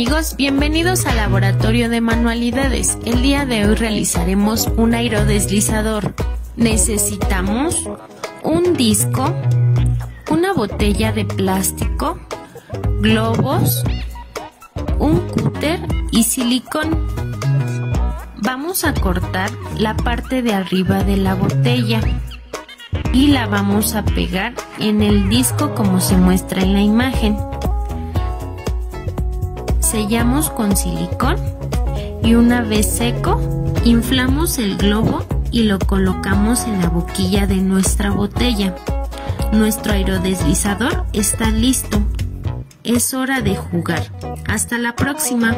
amigos, bienvenidos al laboratorio de manualidades. El día de hoy realizaremos un aerodeslizador. Necesitamos un disco, una botella de plástico, globos, un cúter y silicón. Vamos a cortar la parte de arriba de la botella y la vamos a pegar en el disco como se muestra en la imagen. Sellamos con silicón y una vez seco, inflamos el globo y lo colocamos en la boquilla de nuestra botella. Nuestro aerodeslizador está listo. Es hora de jugar. Hasta la próxima.